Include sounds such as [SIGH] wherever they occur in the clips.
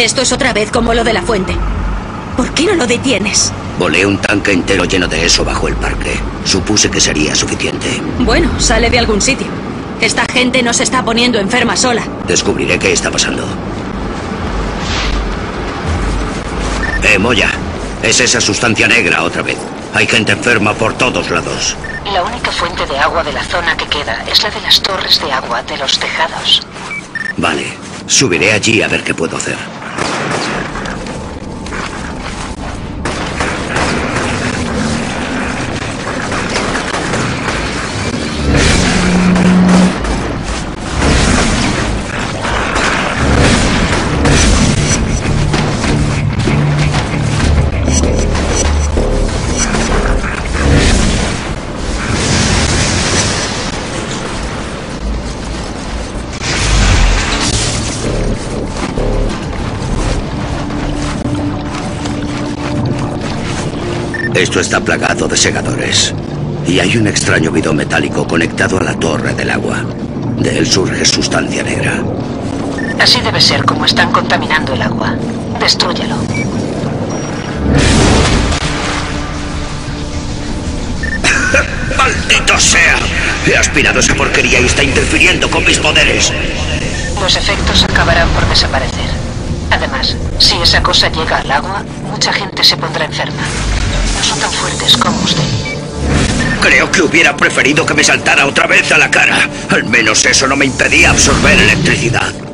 Esto es otra vez como lo de la fuente. ¿Por qué no lo detienes? Volé un tanque entero lleno de eso bajo el parque. Supuse que sería suficiente. Bueno, sale de algún sitio. Esta gente no se está poniendo enferma sola. Descubriré qué está pasando. Eh, Moya. Es esa sustancia negra otra vez. Hay gente enferma por todos lados. La única fuente de agua de la zona que queda es la de las torres de agua de los tejados. Vale. Subiré allí a ver qué puedo hacer. Esto está plagado de segadores. Y hay un extraño bidón metálico conectado a la torre del agua. De él surge sustancia negra. Así debe ser como están contaminando el agua. Destrúyelo. [LAUGHS] ¡Maldito sea! He aspirado esa porquería y está interfiriendo con mis poderes. Los efectos acabarán por desaparecer. Además, si esa cosa llega al agua, mucha gente se pondrá enferma. No son tan fuertes como usted. Creo que hubiera preferido que me saltara otra vez a la cara. Al menos eso no me impedía absorber electricidad.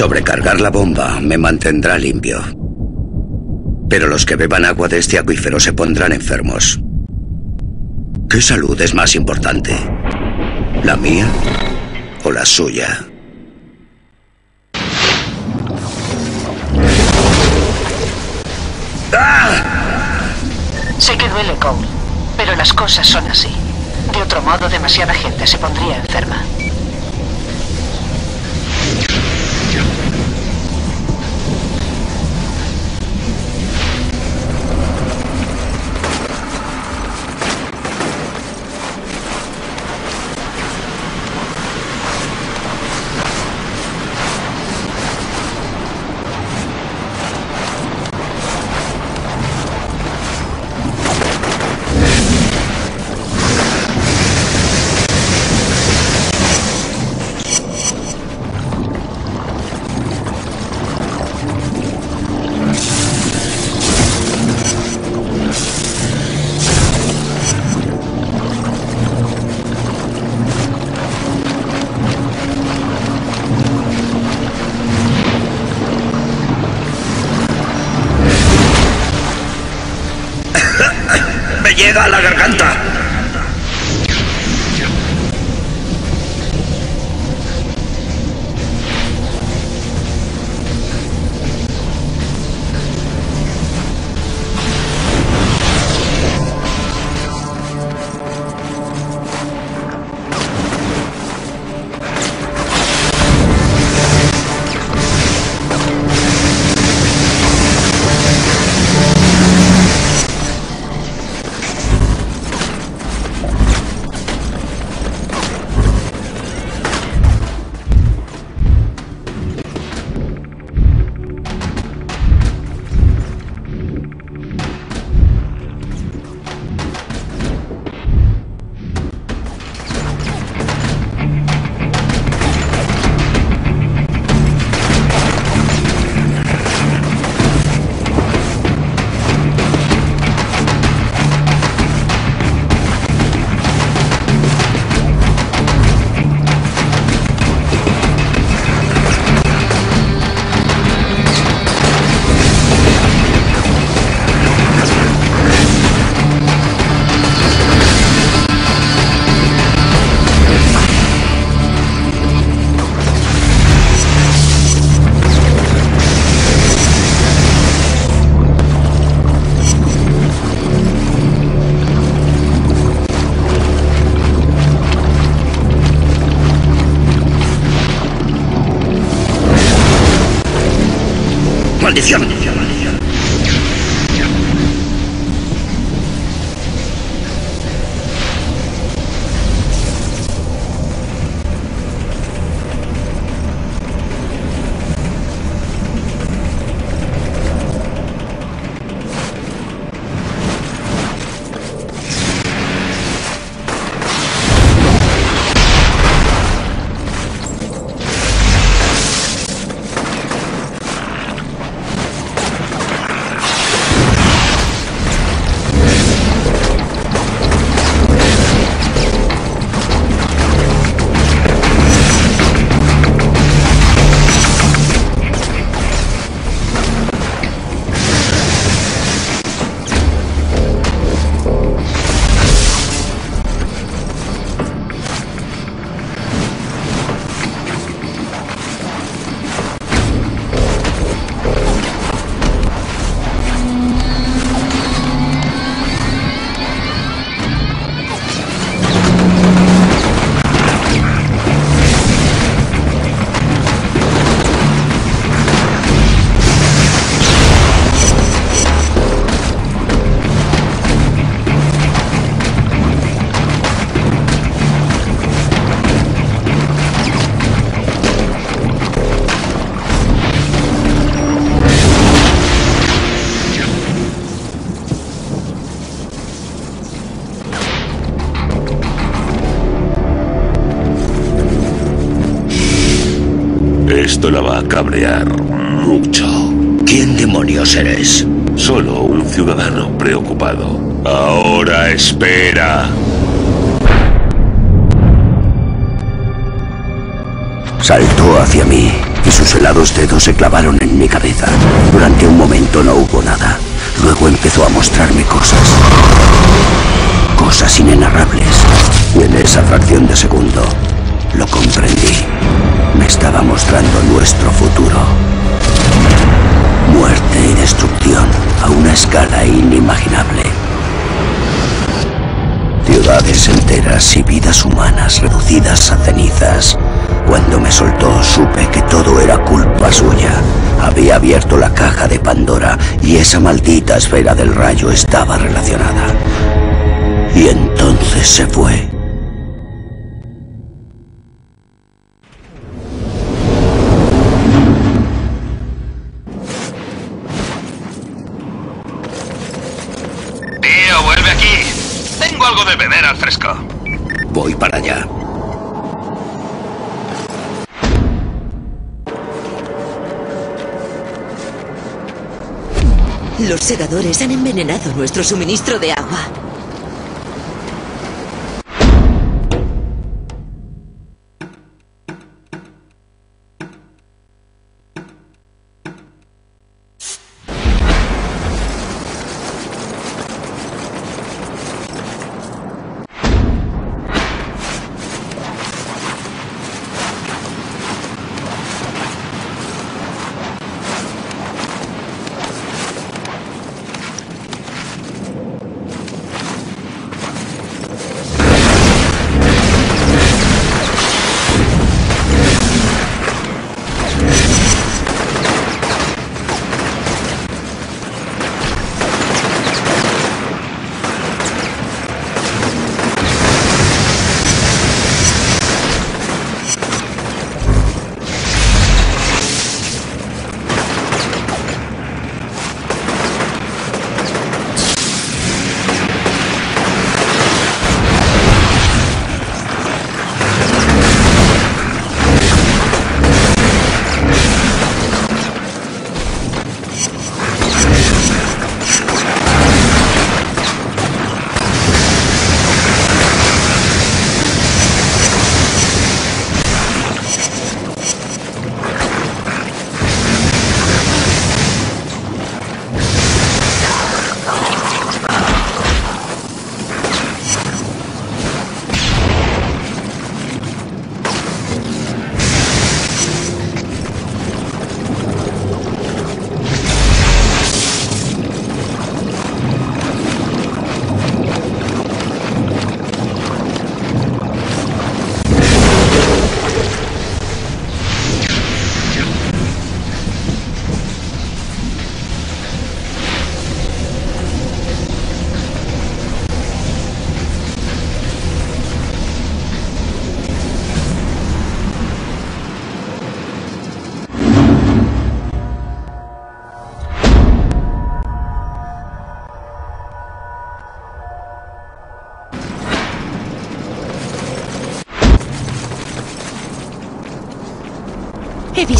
Sobrecargar la bomba me mantendrá limpio. Pero los que beban agua de este acuífero se pondrán enfermos. ¿Qué salud es más importante? ¿La mía o la suya? Sé que duele, Cole, pero las cosas son así. De otro modo, demasiada gente se pondría enferma. ¡Me llega a la garganta! Maldición! Eres? Solo un ciudadano preocupado. Ahora espera. Saltó hacia mí y sus helados dedos se clavaron en mi cabeza. Durante un momento no hubo nada. Luego empezó a mostrarme cosas. Cosas inenarrables. Y en esa fracción de segundo lo comprendí. Me estaba mostrando nuestro futuro. Muerte y destrucción a una escala inimaginable. Ciudades enteras y vidas humanas reducidas a cenizas. Cuando me soltó supe que todo era culpa suya. Había abierto la caja de Pandora y esa maldita esfera del rayo estaba relacionada. Y entonces se fue. Segadores han envenenado nuestro suministro de agua.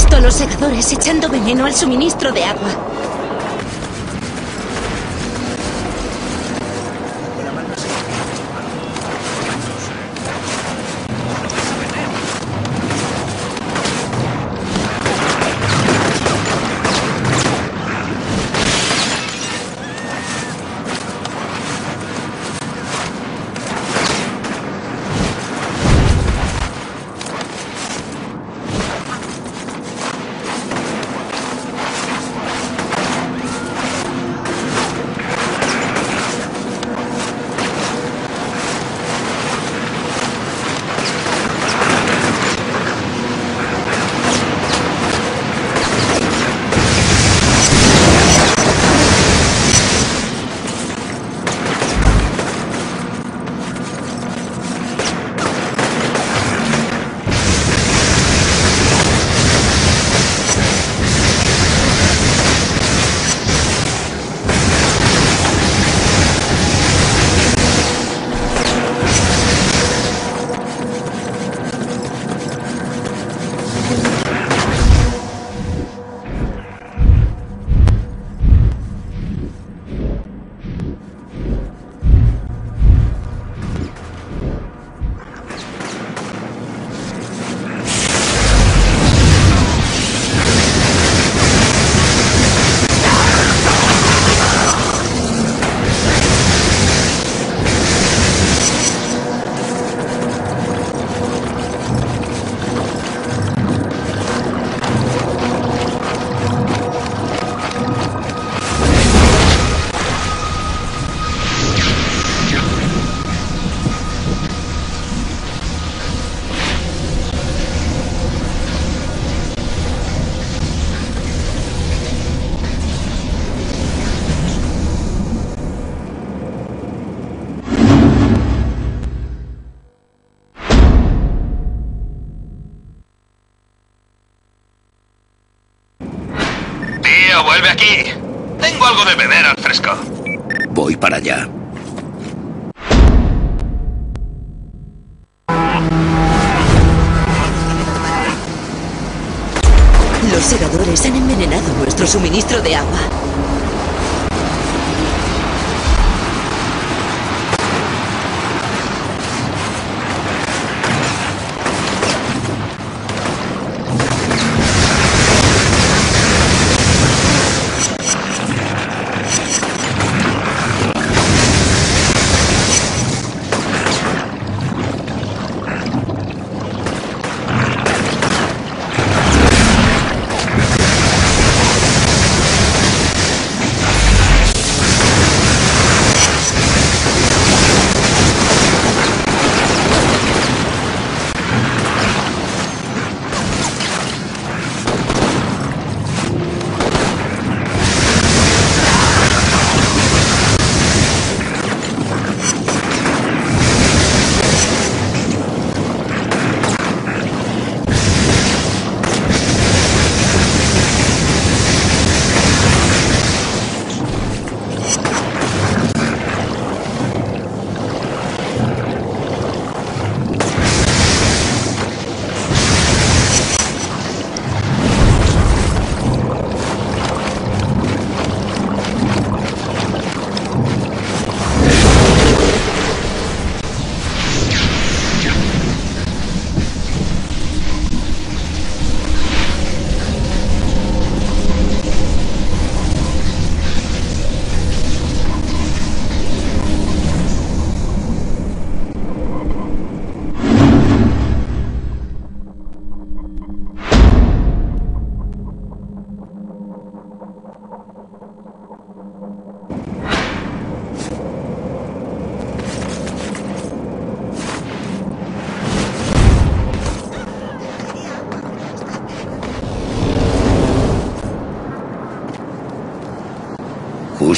Visto los segadores echando veneno al suministro de agua. Algo de beber al fresco. Voy para allá. Los segadores han envenenado nuestro suministro de agua.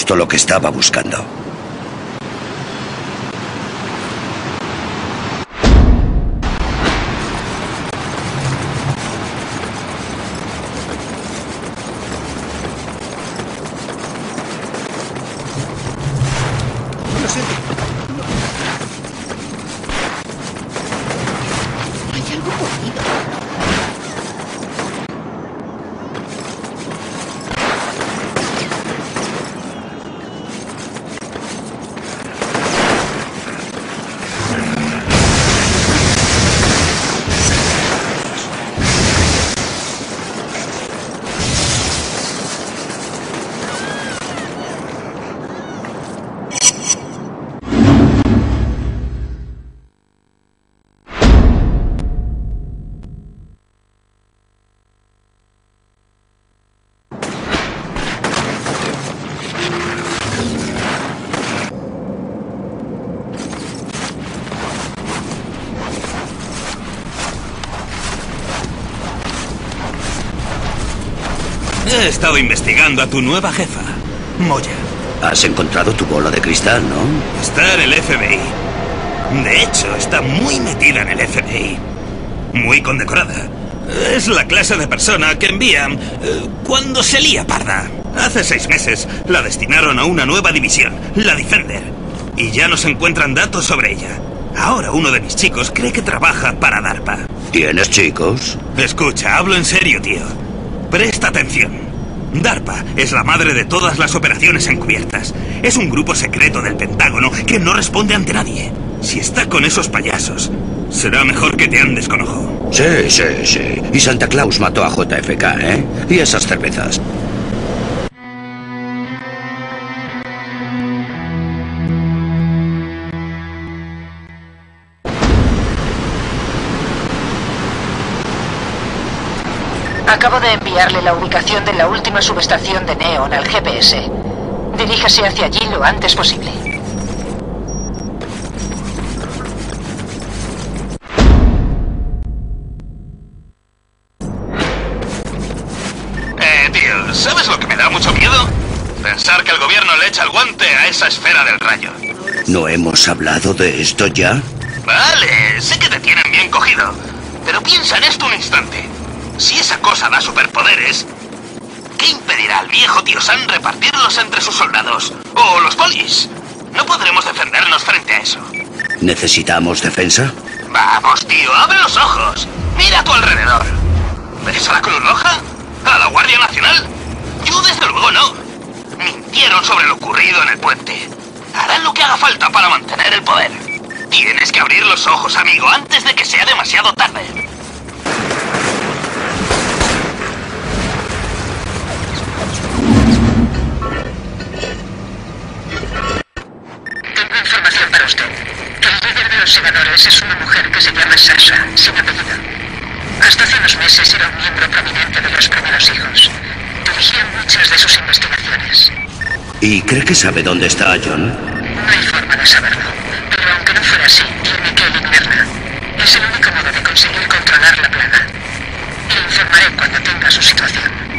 Justo lo que estaba buscando. Estado investigando a tu nueva jefa, Moya. Has encontrado tu bola de cristal, ¿no? Está en el FBI. De hecho, está muy metida en el FBI. Muy condecorada. Es la clase de persona que envían eh, cuando se lía parda. Hace seis meses la destinaron a una nueva división, la Defender. Y ya no se encuentran datos sobre ella. Ahora uno de mis chicos cree que trabaja para DARPA. ¿Tienes chicos? Escucha, hablo en serio, tío. Presta atención. DARPA es la madre de todas las operaciones encubiertas. Es un grupo secreto del Pentágono que no responde ante nadie. Si está con esos payasos, será mejor que te andes con ojo. Sí, sí, sí. Y Santa Claus mató a JFK, ¿eh? Y esas cervezas. Acabo de enviarle la ubicación de la última subestación de Neon al GPS. Diríjase hacia allí lo antes posible. Eh, tío, ¿sabes lo que me da mucho miedo? Pensar que el gobierno le echa el guante a esa esfera del rayo. ¿No hemos hablado de esto ya? Vale, sé que te tienen bien cogido. Pero piensa en esto un instante. Si esa cosa da superpoderes, ¿qué impedirá al viejo tío Sam repartirlos entre sus soldados? ¿O los polis? No podremos defendernos frente a eso. ¿Necesitamos defensa? Vamos, tío, abre los ojos. Mira a tu alrededor. ¿Ves a la Cruz Roja? ¿A la Guardia Nacional? Yo desde luego no. Mintieron sobre lo ocurrido en el puente. Harán lo que haga falta para mantener el poder. Tienes que abrir los ojos, amigo, antes de que sea demasiado tarde. Para usted. El líder de los segadores es una mujer que se llama Sasha, sin apellido. Hasta hace unos meses era un miembro prominente de los primeros hijos. Dirigía muchas de sus investigaciones. ¿Y cree que sabe dónde está John? No hay forma de saberlo. Pero aunque no fuera así, tiene que eliminarla. Es el único modo de conseguir controlar la plaga. Le informaré cuando tenga su situación.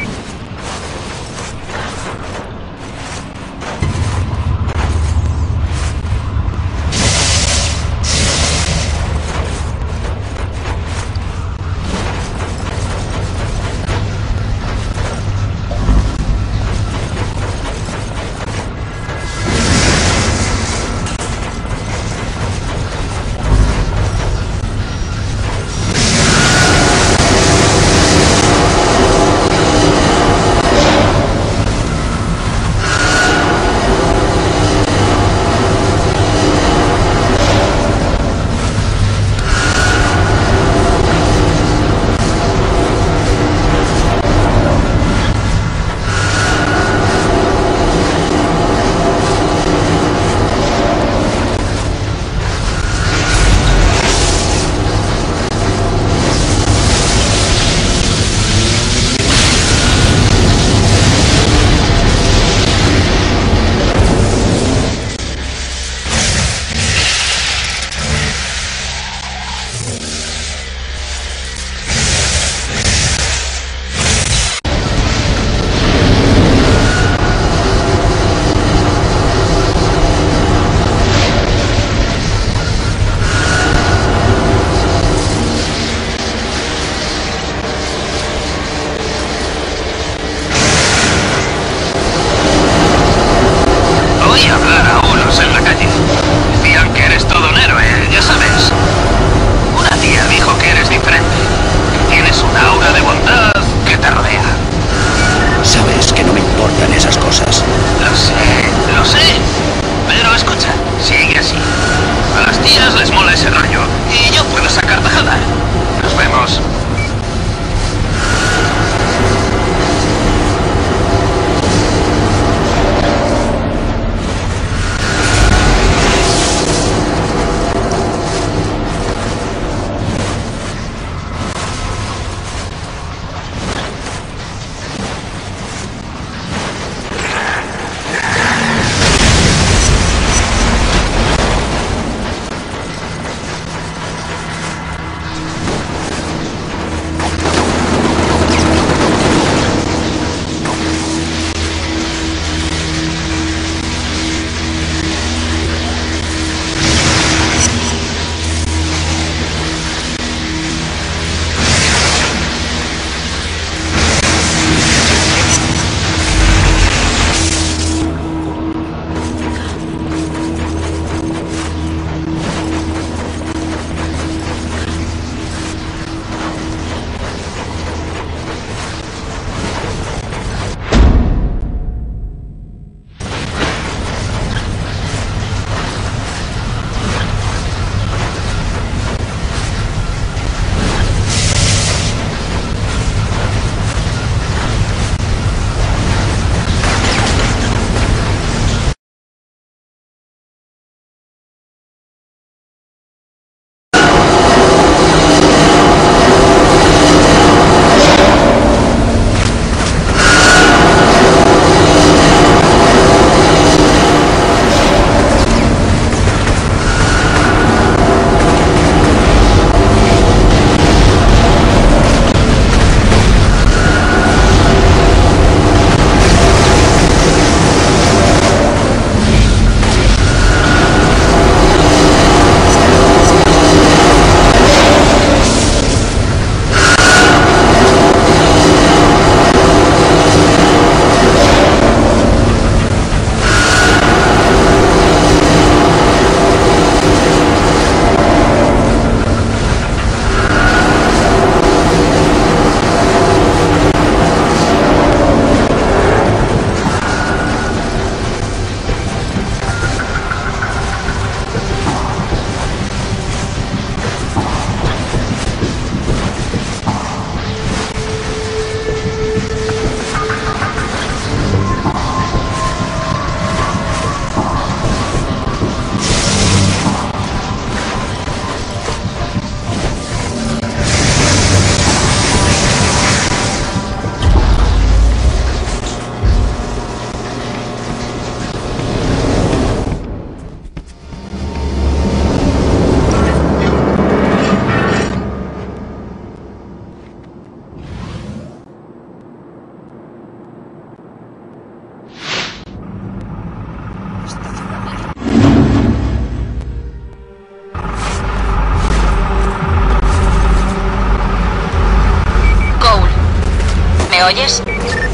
Oyes?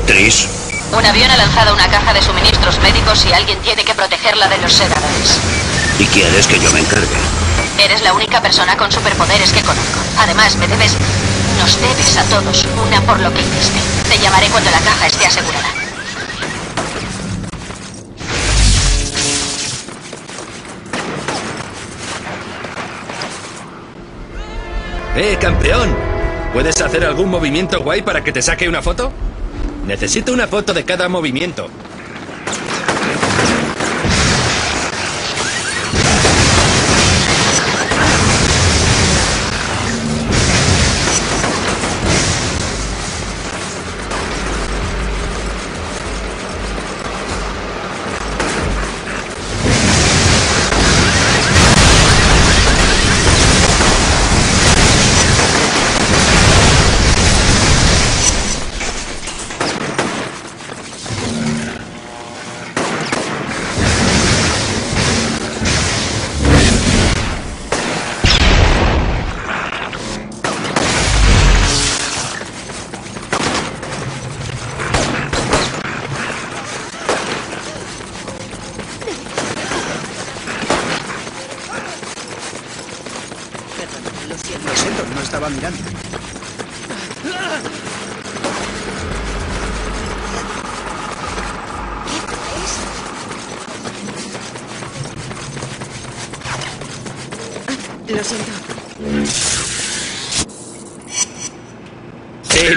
Tris, Un avión ha lanzado una caja de suministros médicos y alguien tiene que protegerla de los segadores. ¿y quieres que yo me encargue? Eres la única persona con superpoderes que conozco. Además, me debes... Nos debes a todos una por lo que hiciste. Te llamaré cuando la caja esté asegurada. ¡Eh, campeón! ¿Puedes hacer algún movimiento guay para que te saque una foto? Necesito una foto de cada movimiento.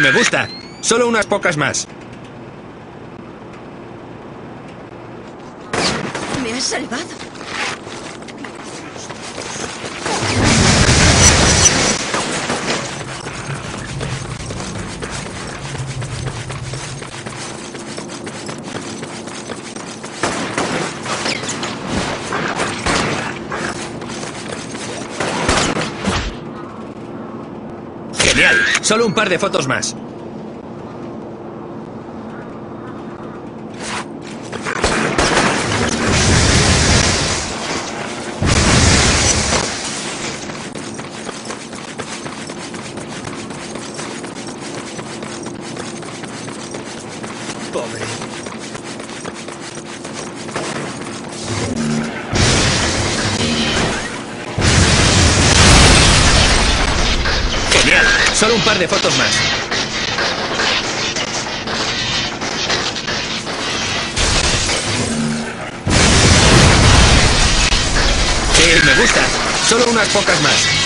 Me gusta. Solo unas pocas más. Me has salvado. Genial. Solo un par de fotos más. De fotos más. Sí, me gusta. Solo unas pocas más.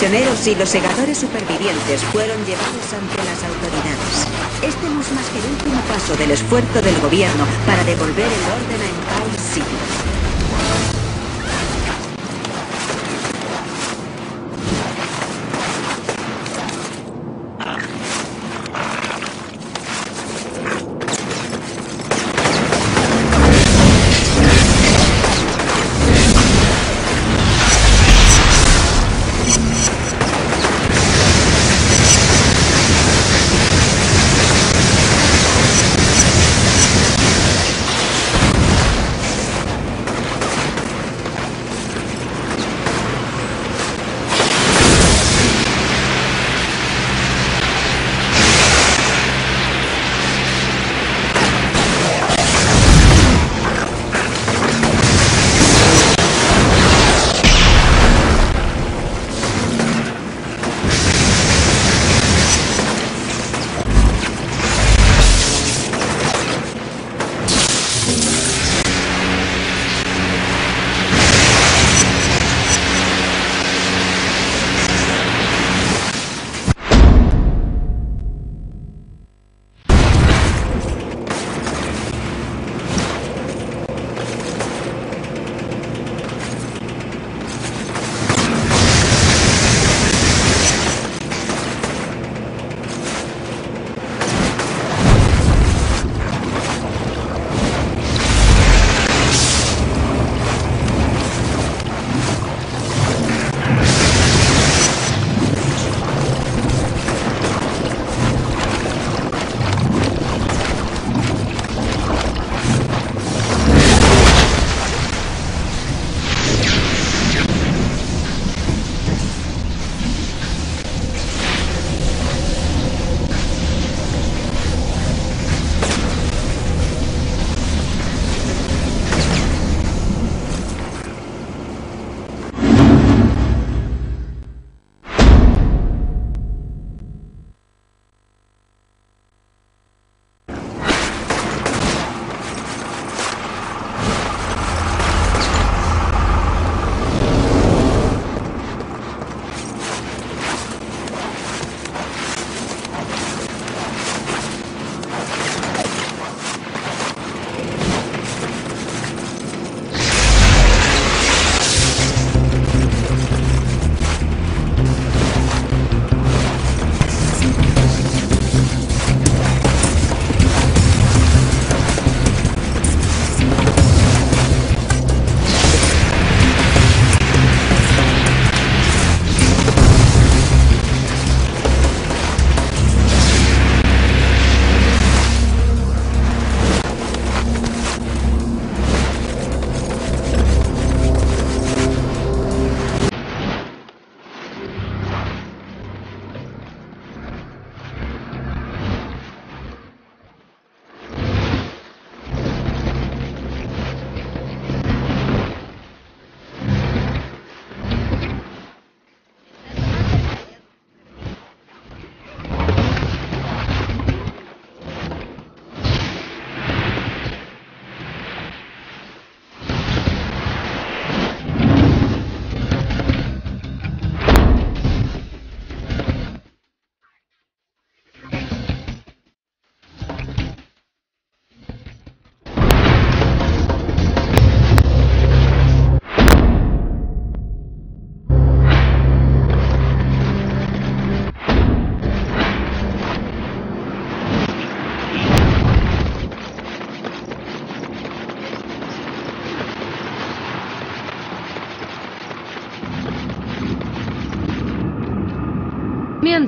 Prisioneros y los segadores supervivientes fueron llevados ante las autoridades. Este no es más que el último paso del esfuerzo del gobierno para devolver el orden a Empire City.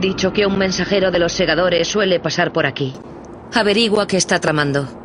Dicho que un mensajero de los segadores suele pasar por aquí. Averigua qué está tramando.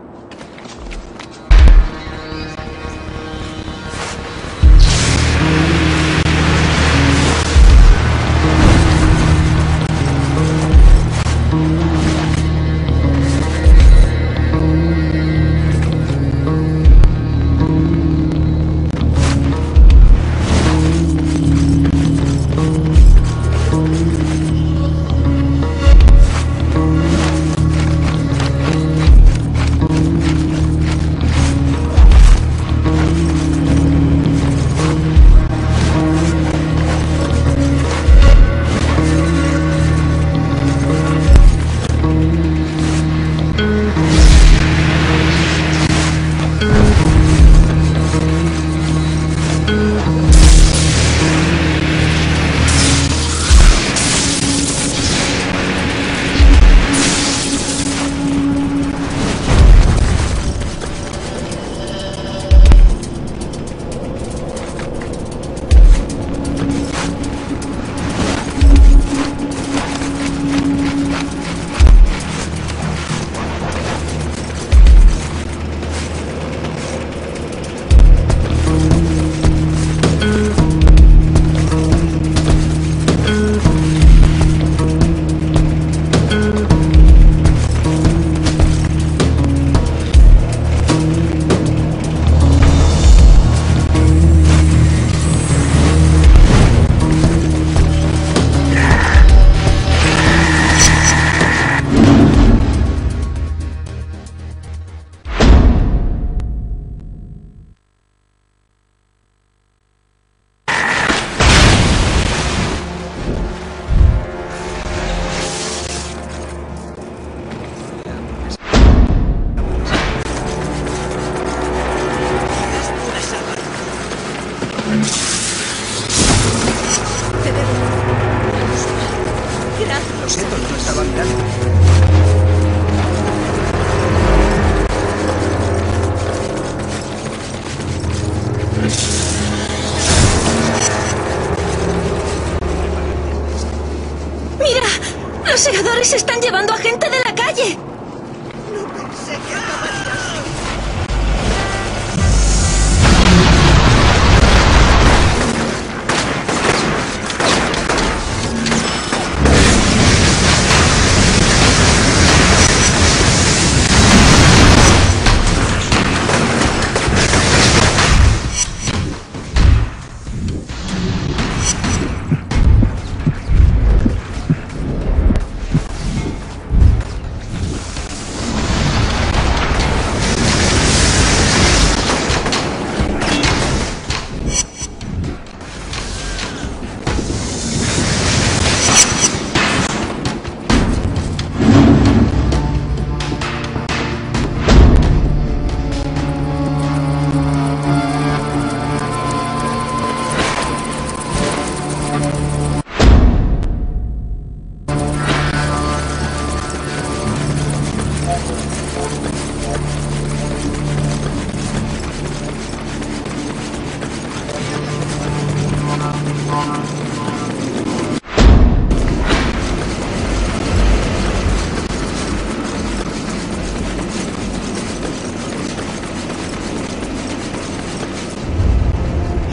Llevando a gente de la calle!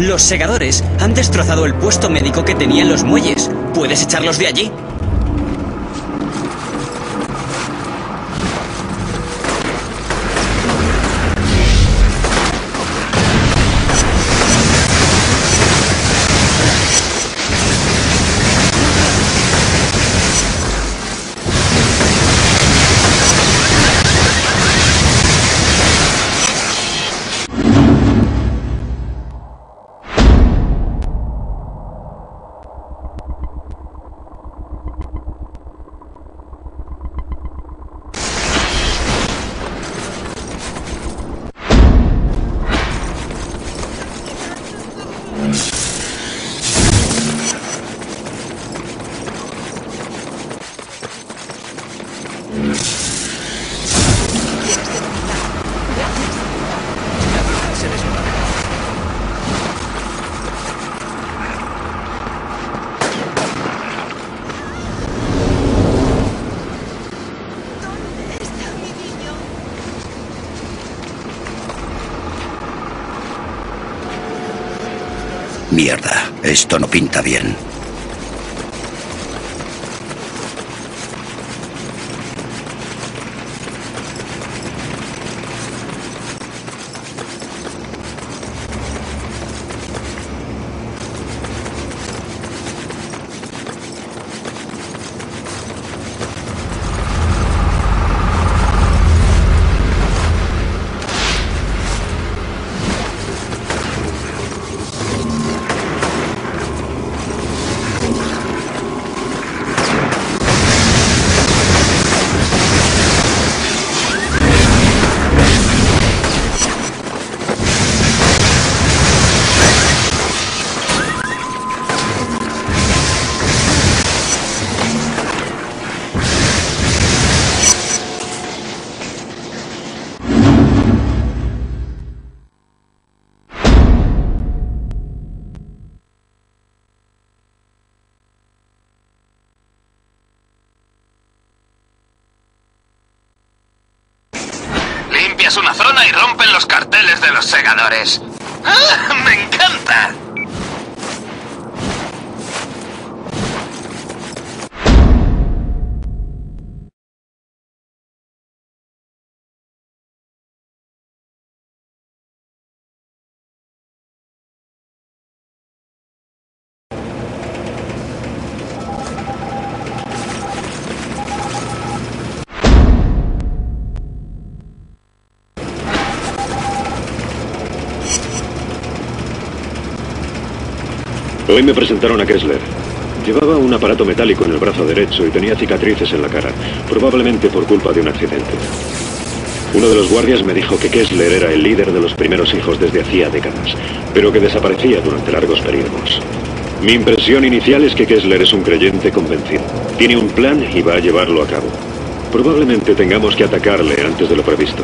Los segadores han destrozado el puesto médico que tenían los muelles. ¿Puedes echarlos de allí? Mierda, esto no pinta bien. Hoy me presentaron a Kessler. Llevaba un aparato metálico en el brazo derecho y tenía cicatrices en la cara, probablemente por culpa de un accidente. Uno de los guardias me dijo que Kessler era el líder de los primeros hijos desde hacía décadas, pero que desaparecía durante largos periodos. Mi impresión inicial es que Kessler es un creyente convencido. Tiene un plan y va a llevarlo a cabo. Probablemente tengamos que atacarle antes de lo previsto.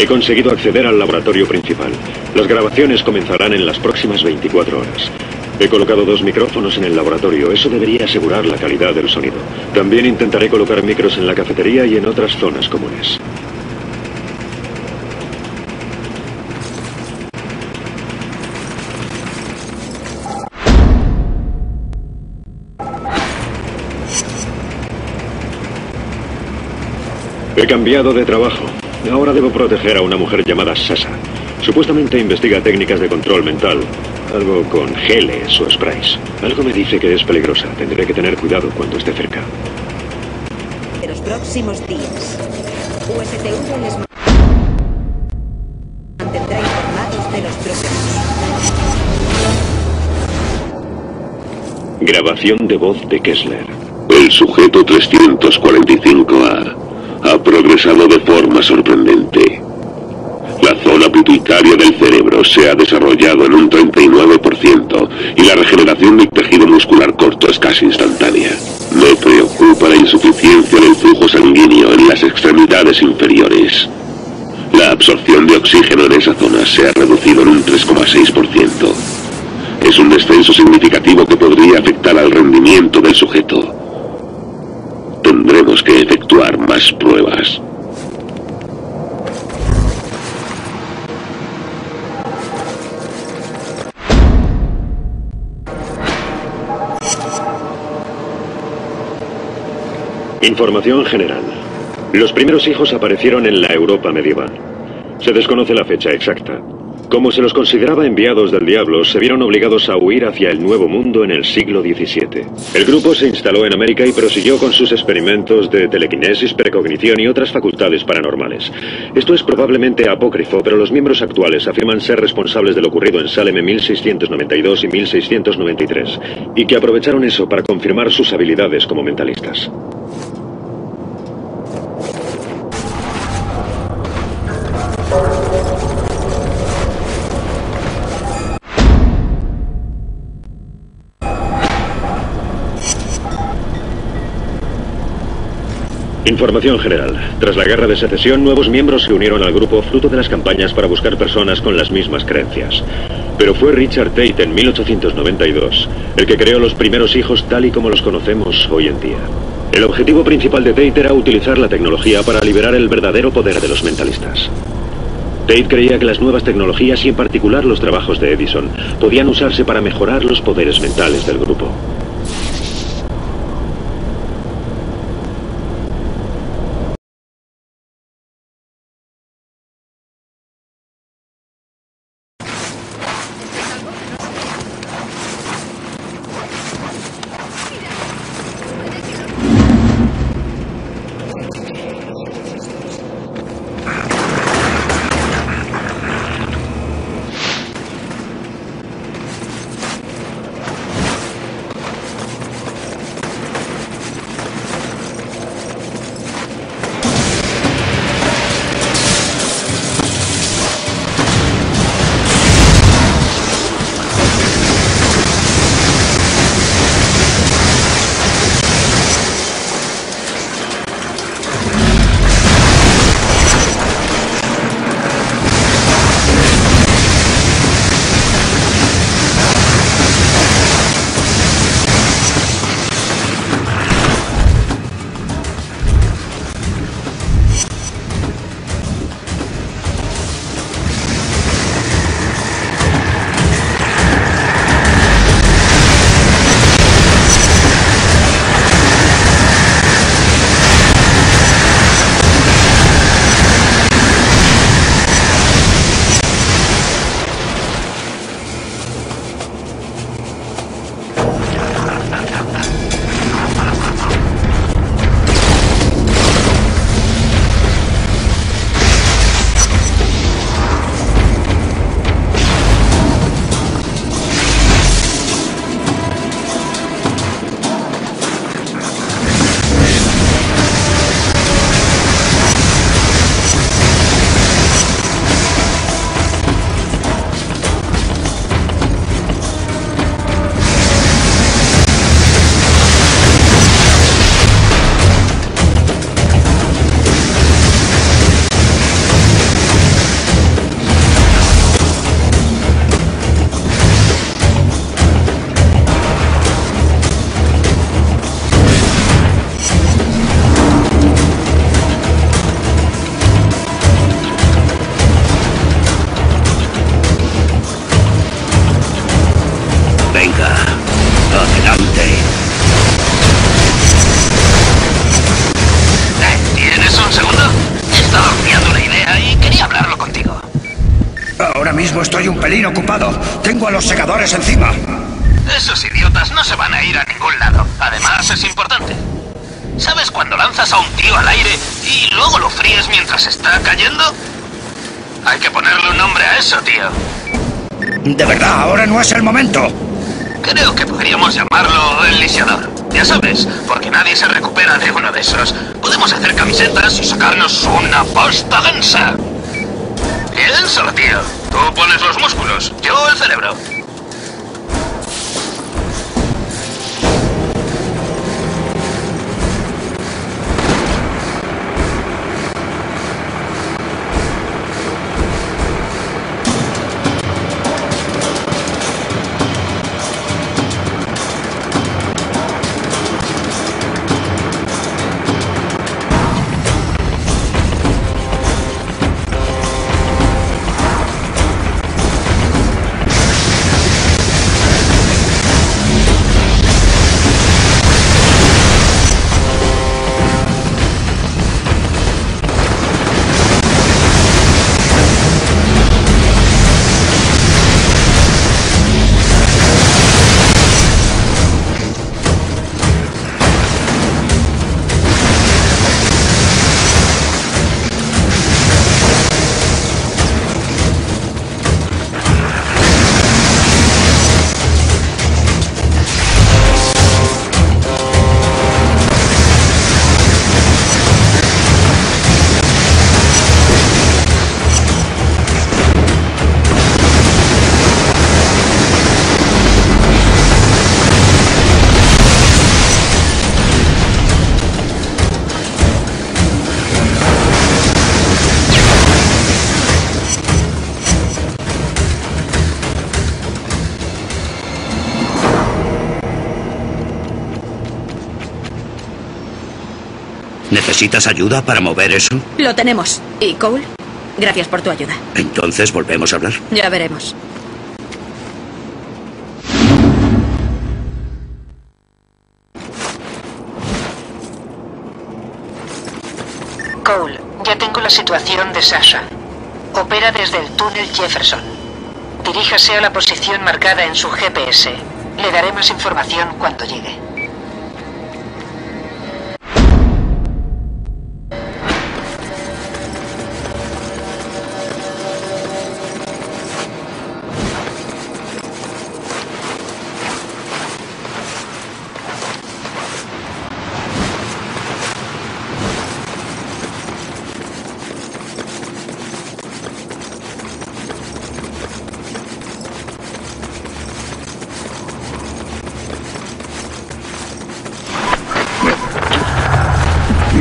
He conseguido acceder al laboratorio principal. Las grabaciones comenzarán en las próximas 24 horas. He colocado dos micrófonos en el laboratorio. Eso debería asegurar la calidad del sonido. También intentaré colocar micros en la cafetería y en otras zonas comunes. He cambiado de trabajo. Ahora debo proteger a una mujer llamada Sasa. Supuestamente investiga técnicas de control mental. Algo con geles o sprays. Algo me dice que es peligrosa. Tendré que tener cuidado cuando esté cerca. En los próximos días, USTV les mantendrá informados de los procesos. Grabación de voz de Kessler. El sujeto 345A ha progresado de forma sorprendente. La zona pituitaria del cerebro se ha desarrollado en un 39% y la regeneración del tejido muscular corto es casi instantánea. Me preocupa la insuficiencia del flujo sanguíneo en las extremidades inferiores. La absorción de oxígeno en esa zona se ha reducido en un 3,6%. Es un descenso significativo que podría afectar al rendimiento del sujeto. Tendremos que efectuar más pruebas. Información general. Los primeros hijos aparecieron en la Europa medieval. Se desconoce la fecha exacta. Como se los consideraba enviados del diablo, se vieron obligados a huir hacia el Nuevo Mundo en el siglo XVII. El grupo se instaló en América y prosiguió con sus experimentos de telequinesis, precognición y otras facultades paranormales. Esto es probablemente apócrifo, pero los miembros actuales afirman ser responsables de lo ocurrido en Salem en 1692 y 1693, y que aprovecharon eso para confirmar sus habilidades como mentalistas. Información general. Tras la guerra de secesión, nuevos miembros se unieron al grupo fruto de las campañas para buscar personas con las mismas creencias. Pero fue Richard Tate en 1892 el que creó los primeros hijos tal y como los conocemos hoy en día. El objetivo principal de Tate era utilizar la tecnología para liberar el verdadero poder de los mentalistas. Tate creía que las nuevas tecnologías y en particular los trabajos de Edison podían usarse para mejorar los poderes mentales del grupo. De verdad, ahora no es el momento. Creo que podríamos llamarlo el lisiador. Ya sabes, porque nadie se recupera de uno de esos. Podemos hacer camisetas y sacarnos una pasta densa. Piénsalo, tío. Tú pones los músculos, yo el cerebro. ¿Necesitas ayuda para mover eso? Lo tenemos. ¿Y Cole? Gracias por tu ayuda. Entonces volvemos a hablar. Ya veremos. Cole, ya tengo la situación de Sasha. Opera desde el túnel Jefferson. Diríjase a la posición marcada en su GPS. Le daré más información cuando llegue.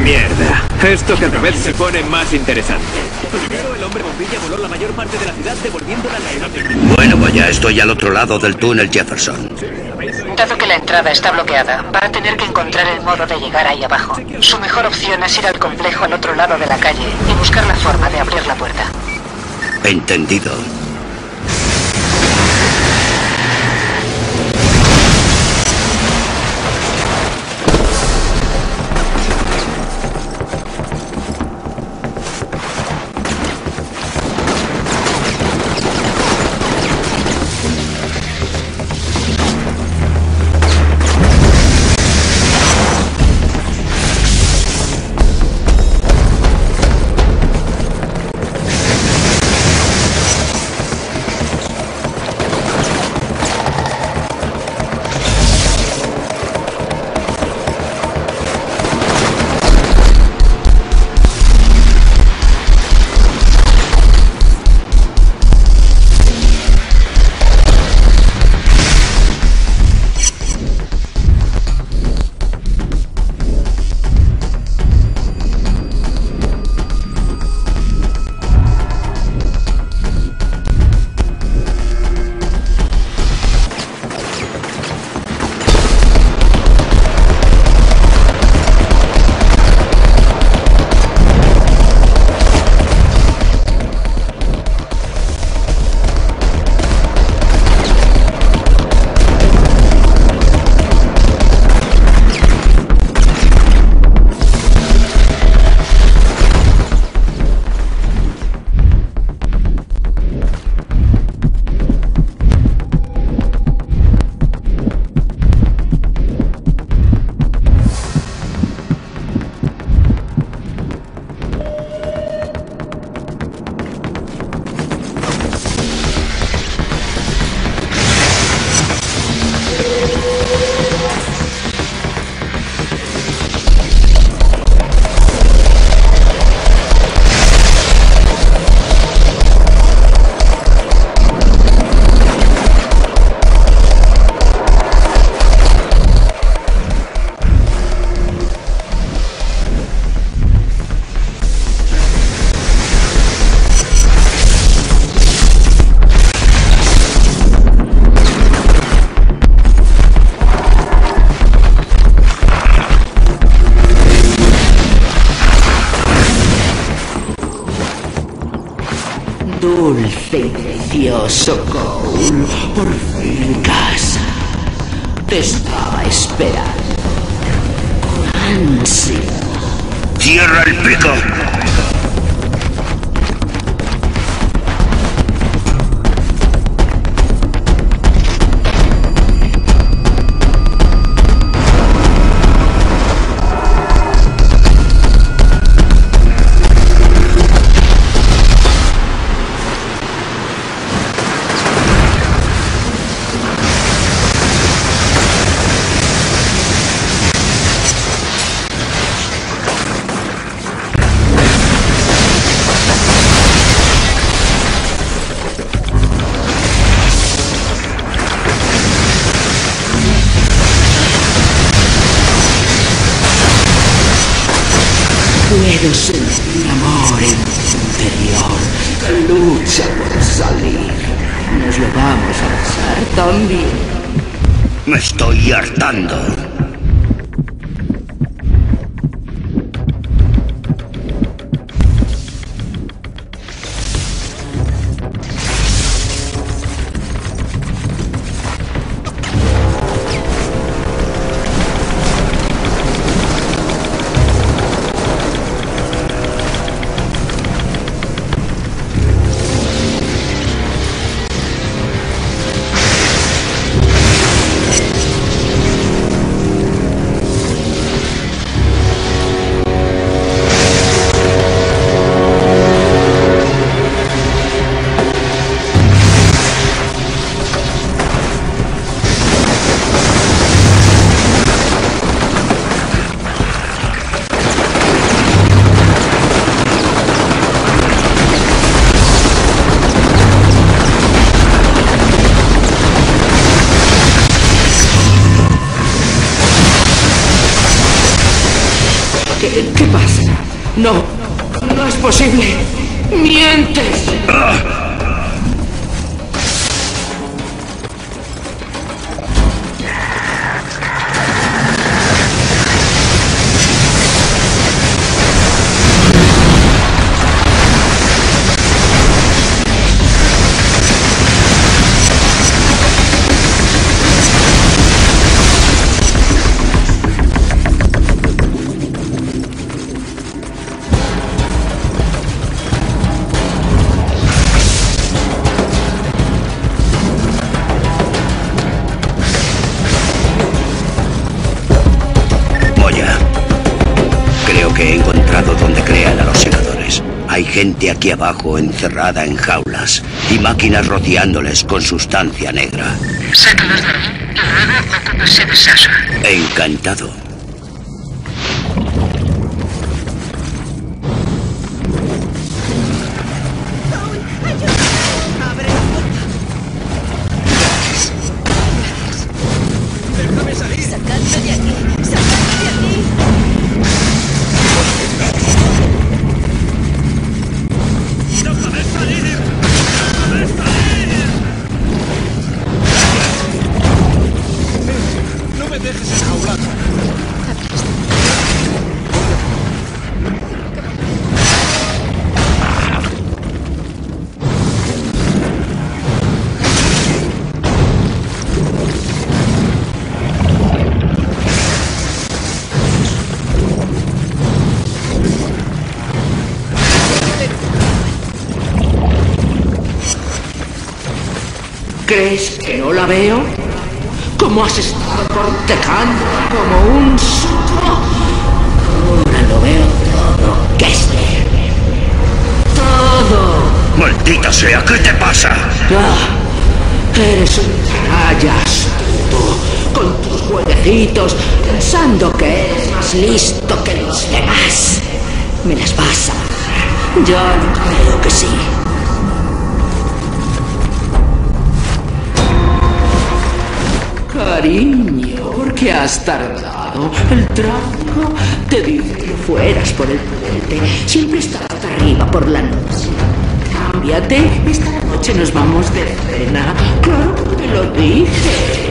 Mierda. Esto cada vez se pone más interesante. Primero el hombre bombilla voló la mayor parte de la ciudad devolviéndola a la aeronave. Bueno, pues ya estoy al otro lado del túnel Jefferson. Dado que la entrada está bloqueada, va a tener que encontrar el modo de llegar ahí abajo. Su mejor opción es ir al complejo al otro lado de la calle y buscar la forma de abrir la puerta. Entendido. So. Me estoy hartando. Aquí abajo encerrada en jaulas y máquinas rociándoles con sustancia negra. Sácalos de ahí y luego ocúpase de Sasha. Encantado. Veo? ¿Cómo has estado cortejando como un suco? Ahora lo veo todo, Kessler. Todo. ¡Maldita sea! ¿Qué te pasa? Ah, eres un canalla astuto, con tus jueguecitos, pensando que eres más listo que los demás. ¿Me las vas a? Yo creo que sí. Cariño, ¿por qué has tardado? El tráfico te dije que fueras por el puente. Siempre estás hasta arriba por la noche. Cámbiate, esta noche nos vamos de cena. Claro que te lo dije,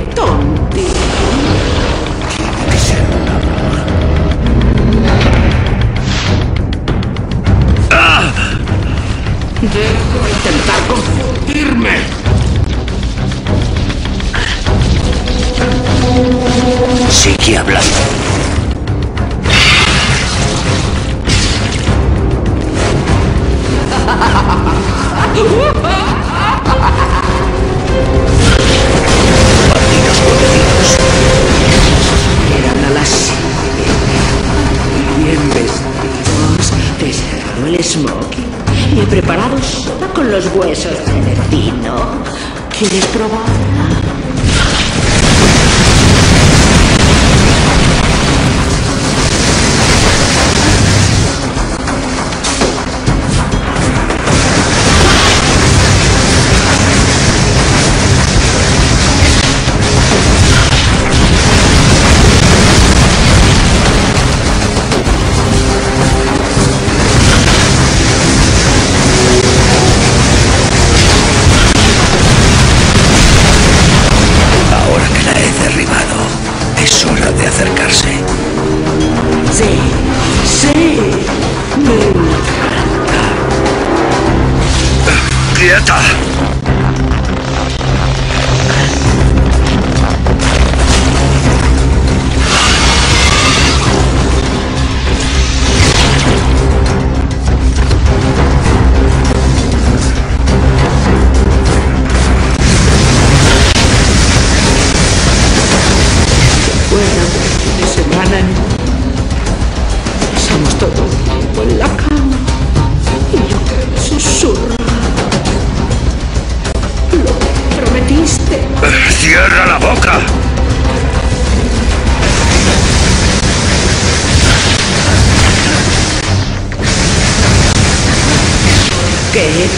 ¿Qué?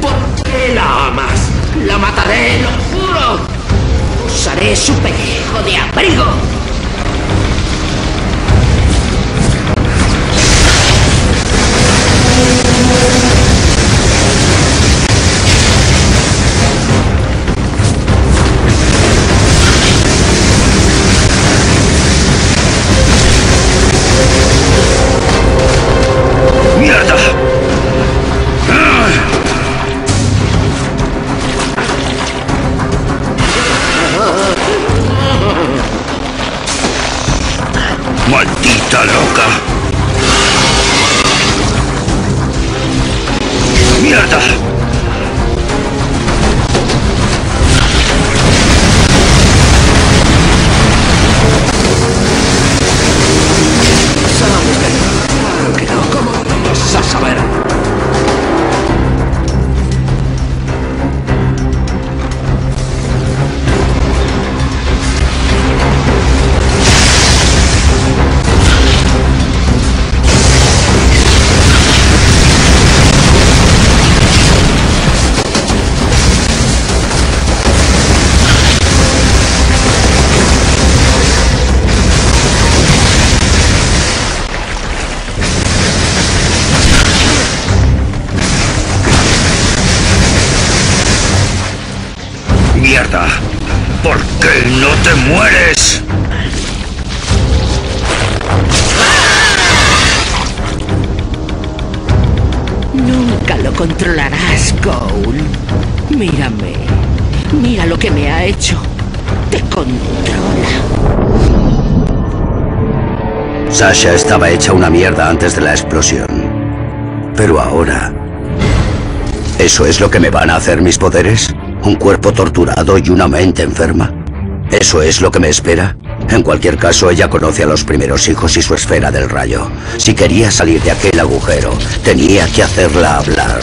¿por qué la amas? La mataré, lo juro. Usaré su pellejo de abrigo. Sasha estaba hecha una mierda antes de la explosión. Pero ahora... ¿Eso es lo que me van a hacer mis poderes? ¿Un cuerpo torturado y una mente enferma? ¿Eso es lo que me espera? En cualquier caso, ella conoce a los primeros hijos y su esfera del rayo. Si quería salir de aquel agujero, tenía que hacerla hablar.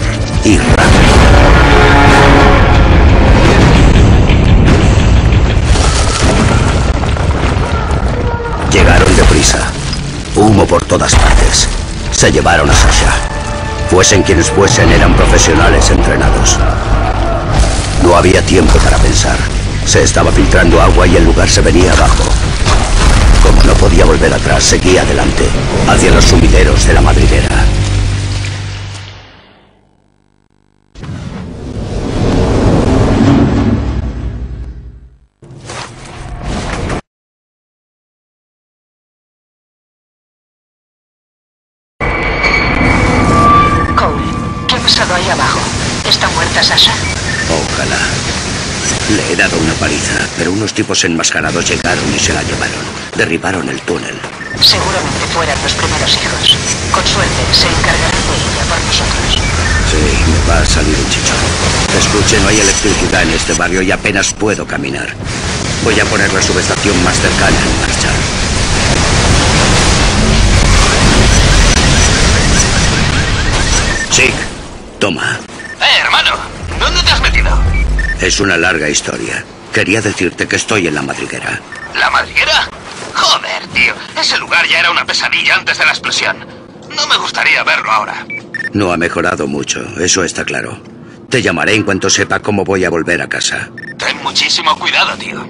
Humo por todas partes. Se llevaron a Sasha. Fuesen quienes fuesen, eran profesionales entrenados. No había tiempo para pensar. Se estaba filtrando agua y el lugar se venía abajo. Como no podía volver atrás, seguía adelante, hacia los sumideros de la madriguera. Tipos enmascarados llegaron y se la llevaron. Derribaron el túnel. Seguramente fueran los primeros hijos. Con suerte, se encargarán de ella por nosotros. Sí, me va a salir un chichón. Escuche, no hay electricidad en este barrio y apenas puedo caminar. Voy a poner la subestación más cercana en marcha. Sí, toma. ¡Eh, hermano! ¿Dónde te has metido? Es una larga historia. Quería decirte que estoy en la madriguera. ¿La madriguera? Joder, tío. Ese lugar ya era una pesadilla antes de la explosión. No me gustaría verlo ahora. No ha mejorado mucho, eso está claro. Te llamaré en cuanto sepa cómo voy a volver a casa. Ten muchísimo cuidado, tío.